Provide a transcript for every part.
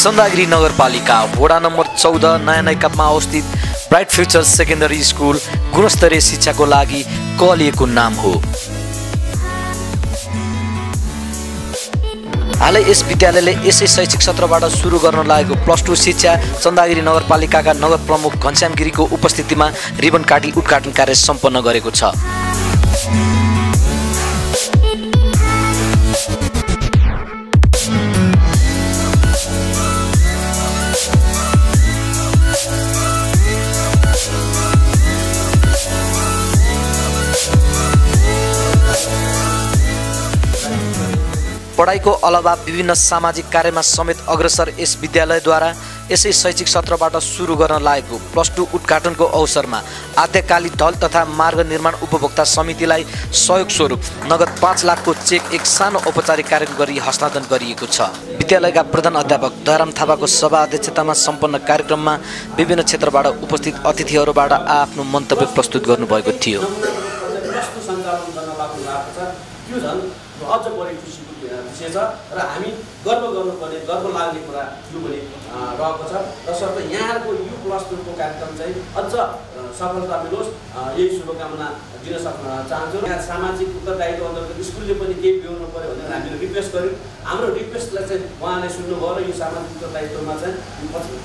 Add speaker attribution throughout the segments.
Speaker 1: चन्दागिरी नगरपालिका वडा नम्बर चौध नयाँ नैकापमा अवस्थित ब्राइट फ्युचर सेकेन्डरी स्कुल गुणस्तरीय शिक्षाको लागि कहलिएको नाम हो हालै यस विद्यालयले यसै शैक्षिक सत्रबाट सुरु गर्न लागेको प्लस टू शिक्षा चन्दागिरी नगरपालिकाका नगर प्रमुख घनश्याम गिरीको उपस्थितिमा रिबन काटी उद्घाटन कार्य सम्पन्न गरेको छ। पढाइको अलावा विभिन्न सामाजिक कार्यमा समेत अग्रसर यस विद्यालयद्वारा यसै शैक्षिक सत्रबाट सुरु गर्न लागेको प्लस टू उद्घाटनको अवसरमा आद्यकाली ढल तथा मार्ग निर्माण उपभोक्ता समितिलाई सहयोग स्वरूप नगद पाँच लाखको चेक एक सानो औपचारिक कार्यक्रम गरी हस्तान्तरण गरिएको छ। विद्यालयका प्रधान अध्यापक दयाराम थापाको सभा अध्यक्षतामा सम्पन्न कार्यक्रममा विभिन्न क्षेत्रबाट उपस्थित अतिथिहरूबाट आफ्नो मन्तव्य प्रस्तुत गर्नुभएको थियो।
Speaker 2: विषय छ र हामी गर्व गर्नुपर्ने गर्व लाग्ने कुरा यो पनि रहेको छ। तसर्थ यहाँहरूको यो प्लस टूको कार्यक्रम चाहिँ अझ सफलता मिलोस् यही शुभकामना दिन सक्न चाहन्छु। यहाँ सामाजिक उत्तरदायित्व अन्तर्गत स्कुलले पनि केही बिहोर्नु पऱ्यो भनेर हामीले रिक्वेस्ट गऱ्यौँ हाम्रो रिक्वेस्टलाई चाहिँ उहाँले सुन्नुभयो र यो सामाजिक उत्तरदायित्वमा चाहिँ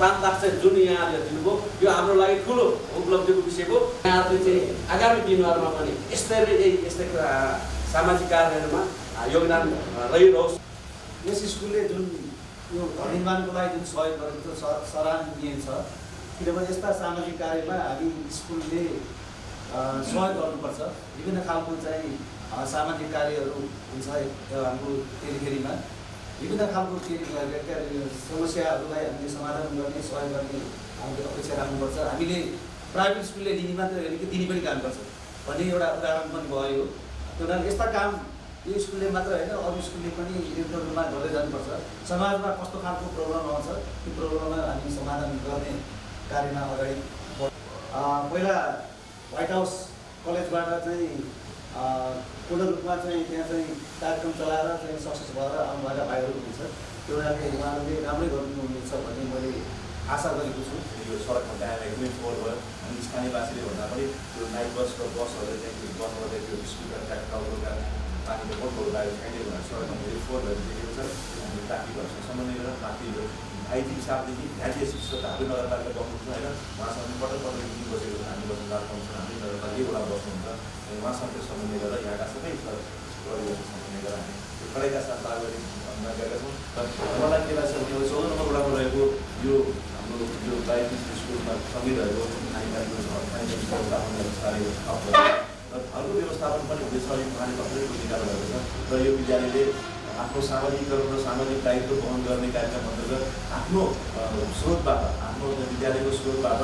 Speaker 2: पाँच लाख चाहिँ जुन यहाँले दिनुभयो यो हाम्रो लागि ठुलो उपलब्धिको विषय हो। यहाँहरूले चाहिँ आगामी दिनहरूमा पनि यस्तै यस्तै सामाजिक कार्यहरूमा योगदान रहिरहोस्
Speaker 3: यस स्कुलले जुन यो घर निर्माणको लागि जुन सहयोग गरेको छ सराहनीय छ किनभने यस्ता सामाजिक कार्यमा हामी स्कुलले सहयोग गर्नुपर्छ। विभिन्न खालको चाहिँ सामाजिक कार्यहरू हुन्छ हाम्रो खेरीखेरीमा विभिन्न खालको के समस्याहरूलाई हामीले समाधान गर्ने सहयोग गर्ने हामीले अपेक्षा राख्नुपर्छ। हामीले प्राइभेट स्कुलले लिने मात्रै होइन कि दिने पनि काम गर्छ। भन्ने एउटा उदाहरण पनि भयो। त्यो हुनाले यस्ता काम यो स्कुलले मात्र होइन अरू स्कुलले पनि निरन्तर रूपमा गर्दै जानुपर्छ। समाजमा कस्तो खालको प्रब्लम आउँछ त्यो प्रब्लमलाई हामी समाधान गर्ने कार्यमा अगाडि पहिला व्हाइट हाउस कलेजबाट चाहिँ पूर्ण रूपमा चाहिँ त्यहाँ चाहिँ कार्यक्रम चलाएर चाहिँ सक्सेस भएर आउनुभएका भाइहरू हुनुहुन्छ। त्यो हुनाले उहाँहरूले राम्रै गर्नुहुनेछ भन्ने मैले आशा गरेको छु।
Speaker 4: यो सडकमा दायाँ एकदमै फोहोर भयो। अनि स्थानीयवासीले भन्दा पनि त्यो नाइट बस र बसहरूले चाहिँ त्यो बसबाट त्यो स्कुलका लागेको छैन भनेर सडकमा धेरै फोहोर भएर देखेको छ हामी टाकीहरूसँग समन्वय गरेर माथि यो आइटी साहबदेखि शिक्षक हाम्रो नगरपालिका बस्नुहुन्छ होइन उहाँसँग पटक पटक मिटिङ बसेको हामी बस्नु पाउँछ हामी नगरपालिकै बस्नुहुन्छ अनि उहाँसँग त्यो समन्वय गरेर यहाँका सबै समन्वय गरेर हामी त्यो कडाइका साथ लागु गर्ने गएका छौँ र मलाई के लाग्छ भने चौध नम्बर वडामा रहेको यो हाम्रो यो प्राइभेट स्कुलमा सँगै रहेको व्यवस्थापन साह्रै घरको व्यवस्थापन पनि हुँदैछ अनि उहाँले भर्खरै निकाल्नु भएको छ। र यो विद्यालयले आफ्नो सामाजिकरण र सामाजिक दायित्व वहन गर्ने कार्यक्रम अन्तर्गत आफ्नो स्रोतबाट आफ्नो विद्यालयको स्रोतबाट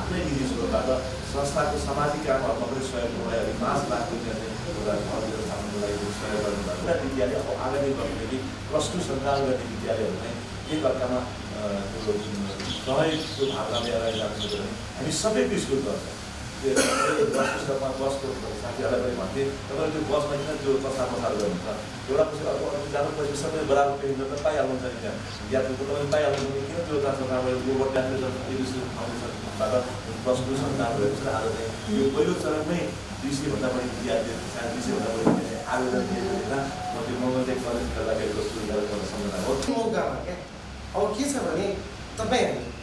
Speaker 4: आफ्नै निजी स्रोतबाट संस्थाको सामाजिक कामहरूमा पनि सहयोग गर्नुलाई अलिक पाँच लाख रुपियाँ चाहिँ एउटा घर व्यवस्थापनको लागि सहयोग गर्नुभएको एउटा विद्यालय अब आगामी वर्षदेखि प्लस टू सञ्चालन गर्ने विद्यालयहरू चाहिँ एकअर्कामा अ, त्यो सहयोगको भावना लिएर अगाडि जानु भने हामी सबैको स्कुल गर्छ। त्यो बस स्टपमा बसको साथीहरूलाई पनि भन्थेँ तपाईँले त्यो बसमा किन त्यो प्रसार प्रसार गर्नुहुन्छ एउटा पछि अर्को अर्को जानु पछि सबै बराबर पेसेन्जर त पाइहाल्नुहुन्छ त्यहाँ यात्रु त तपाईँ पाइहाल्नुहुन्छ नि किन त्यो तपाईँले गोबर ट्याक्टर प्लस टू सञ्चालन भएको छ आज चाहिँ यो पहिलो चरणमै दुई सयभन्दा बढी साढे दुई सयभन्दा बढी आवेदन दिएको होइन म त्यो कलेजका लागि सुविधा गर्न सम्झना हो
Speaker 5: मौकामा क्या अब के छ भने तपाईँहरू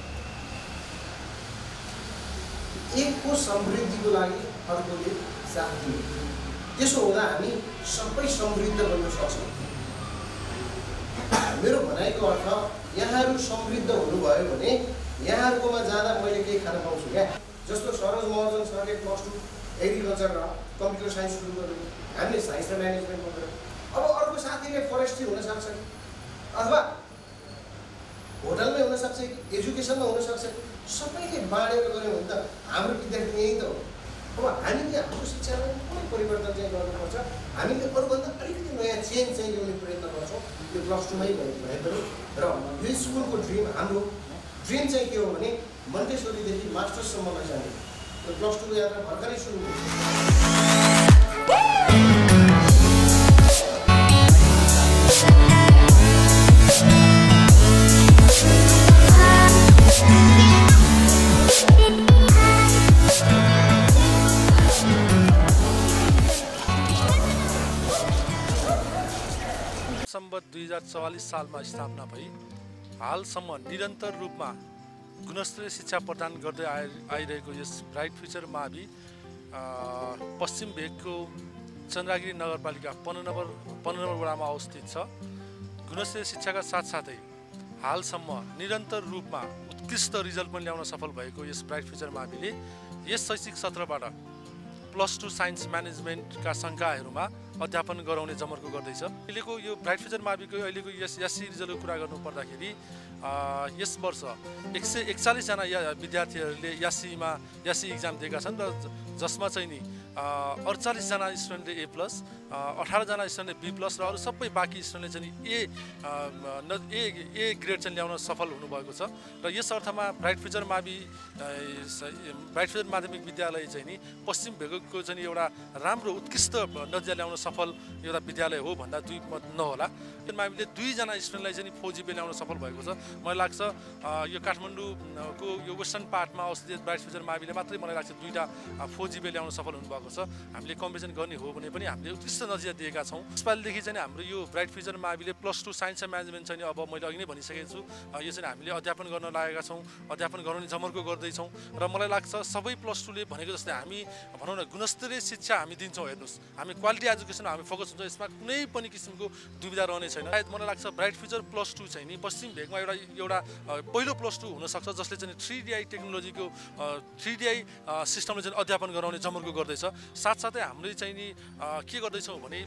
Speaker 5: एकको समृद्धिको लागि अर्कोले साथ दिनु त्यसो हुँदा हामी सबै समृद्ध बन्न सक्छौँ। मेरो भनाइको अर्थ यहाँहरू समृद्ध हुनुभयो भने यहाँहरूकोमा जाँदा मैले केही खान पाउँछु क्या? जस्तो सरोज महर्जन सरले प्लस टू एग्रिकल्चर र कम्प्युटर साइन्स सुरु गर्नु हामीले साइन्स र म्यानेजमेन्ट मात्र अब अर्को साथीले फरेस्ट्री हुनसक्छ अथवा होटलमै हुनसक्छ कि एजुकेसनमा हुनसक्छ सबैले बाँडेर गऱ्यो भने त हाम्रो विद्यार्थी यही त हो। अब हामीले हाम्रो शिक्षालाई कुनै परिवर्तन चाहिँ गर्नुपर्छ। हामीले अरूभन्दा अलिकति नयाँ चेन्ज चाहिँ ल्याउने प्रयत्न गर्छौँ। यो प्लस टूमै भए पनि। र यो स्कुलको ड्रिम हाम्रो ड्रिम चाहिँ के हो भने मन्टेश्वरीदेखि मास्टर्ससम्ममा जाने। यो प्लस टूको यात्रा भर्खरै सुरु हुन्छ
Speaker 6: दुई चौवालिस सालमा स्थापना भई हालसम्म निरन्तर रूपमा गुणस्तरीय शिक्षा प्रदान गर्दै आइ आइरहेको यस ब्राइट फ्युचर मावि पश्चिम भेगको चन्द्रगिरी नगरपालिका पन्ध्र नम्बर पन्ध्र नम्बर वडामा अवस्थित छ। गुणस्तरीय शिक्षाका साथसाथै हालसम्म निरन्तर रूपमा उत्कृष्ट रिजल्ट पनि ल्याउन सफल भएको यस ब्राइट फ्युचर माविले यस शैक्षिक सत्रबाट प्लस टू साइन्स म्यानेजमेन्टका सङ्कायहरूमा अध्यापन गराउने जमर्को गर्दैछ। अहिलेको यो ब्राइट फ्युचर माविको अहिलेको यस एससी रिजल्टको कुरा गर्नु पर्दाखेरि यस वर्ष एक सय एकचालिसजना या विद्यार्थीहरूले यासीमा यासी इक्जाम दिएका छन् र जसमा चाहिँ नि अडचालिसजना स्टुडेन्टले ए प्लस अठारजना स्टुडेन्टले बी प्लस र अरू सबै बाँकी स्टुडेन्टले चाहिँ ए न ए ए ग्रेड चाहिँ ल्याउन सफल हुनुभएको छ। र यस अर्थमा ब्राइट फ्युचर मावि ब्राइट फ्युचर माध्यमिक विद्यालय चाहिँ नि पश्चिम भेगको चाहिँ एउटा राम्रो उत्कृष्ट नतिजा ल्याउन सफल एउटा विद्यालय हो भन्दा दुई मत नहोला। यो माविले दुईजना स्टुडेन्टलाई चाहिँ फौजी ल्याउन सफल भएको छ। मलाई लाग्छ यो काठमाडौँको यो वेस्टर्न पार्टमा अवस्थित ब्राइट फ्युचर माविले मात्रै मलाई लाग्छ दुईवटा फौजी बे ल्याउन सफल हुनुभएको छ। हामीले कम्पिटिसन गर्ने हो भने पनि हामीले उत्कृष्ट नतिजा दिएका छौँ। यसपालिदेखि चाहिँ हाम्रो यो bright future माविले plus two science and management चाहिँ अब मैले अघि नै भनिसकेको छु यो चाहिँ हामीले अध्यापन गर्न लागेका छौँ अध्यापन गराउने जमर्को गर्दैछौँ। र मलाई लाग्छ सबै प्लस टूले भनेको जस्तै हामी भनौँ न गुणस्तरीय शिक्षा हामी दिन्छौँ हेर्नुहोस्। हामी क्वालिटी एजुकेसनमा हामी फोकस हुन्छ यसमा कुनै पनि किसिमको दुविधा रहने छैन सायद मलाई लाग्छ ब्राइट फ्युचर प्लस टू चाहिँ नि पश्चिम भेगमा एउटा एउटा पहिलो प्लस टू हुनसक्छ जसले चाहिँ थ्री डिआई टेक्नोलोजीको थ्री डिआई सिस्टमले चाहिँ अध्यापन गराउने जमर्को गर्दैछ। साथसाथै हामीले चाहिँ नि के गर्दैछौँ भने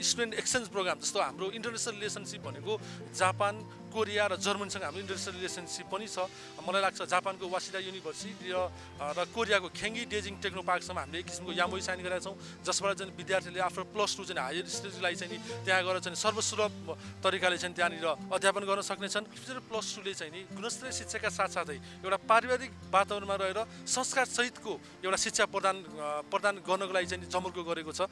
Speaker 6: स्टुडेन्ट एक्सचेन्ज प्रोग्राम जस्तो हाम्रो इन्टरनेसनल रिलेसनसिप भनेको जापान कोरिया र जर्मनीसँग हाम्रो इन्टरनेसनल रिलेसनसिप पनि छ। मलाई लाग्छ जापानको वासिडा युनिभर्सिटी र र कोरियाको खेङ्गी डेजिङ टेक्नो पार्कसम्म हामीले एक किसिमको यामोई साइन गरेका छौँ जसबाट चाहिँ विद्यार्थीले आफ्टर प्लस टू चाहिँ हायर स्टडिजलाई चाहिँ त्यहाँ गएर चाहिँ सर्वसुलभ तरिकाले चाहिँ त्यहाँनिर अध्यापन गर्न सक्नेछन्। प्लस टूले चाहिँ नि गुणस्तरीय शिक्षाका साथसाथै एउटा पारिवारिक वातावरणमा रहेर संस्कार सहितको एउटा शिक्षा प्रदान प्रदान गर्नको लागि चाहिँ जमर्को गरेको छ।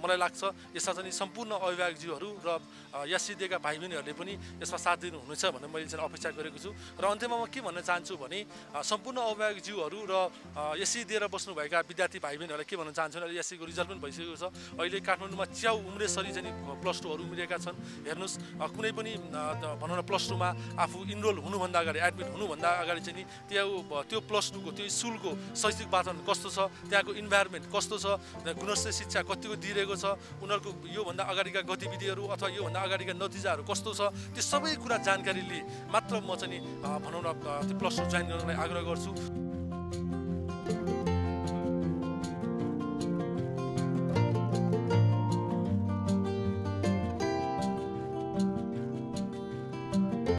Speaker 6: मलाई लाग्छ यसमा चाहिँ सम्पूर्ण अभिभावकज्यूहरू र अ, यस दिएका भाइ बहिनीहरूले पनि यसमा साथ दिनुहुनेछ भनेर मैले चाहिँ अपेक्षा गरेको छु। र अन्त्यमा म के भन्न चाहन्छु भने सम्पूर्ण अभिभावकज्यूहरू र अ, एससी दिएर बस्नुभएका विद्यार्थी भाइ बहिनीहरूलाई के भन्न चाहन्छु भने एससीको रिजल्ट पनि भइसकेको छ। अहिले काठमाडौँमा च्याउ उम्रेसरी चाहिँ प्लस टूहरू उम्रिएका छन्। हेर्नुहोस् कुनै पनि भनौँ न प्लस टूमा आफू इनरोल हुनुभन्दा अगाडि एडमिट हुनुभन्दा अगाडि चाहिँ नि त्यो त्यो प्लस टूको त्यो स्कुलको शैक्षिक वातावरण कस्तो छ त्यहाँको इन्भाइरोमेन्ट कस्तो छ त्यहाँ गुणस्तरीय शिक्षा कतिको दिइरहेको छ उनीहरूको योभन्दा अगाडिका गतिविधिहरू अथवा योभन्दा अगाडिका नतिजाहरू कस्तो छ त्यो सबै कुरा जानकारी लिई मात्र म चाहिँ भनौँ न त्यो प्लस टू जोइन गर्नलाई आग्रह गर्छु।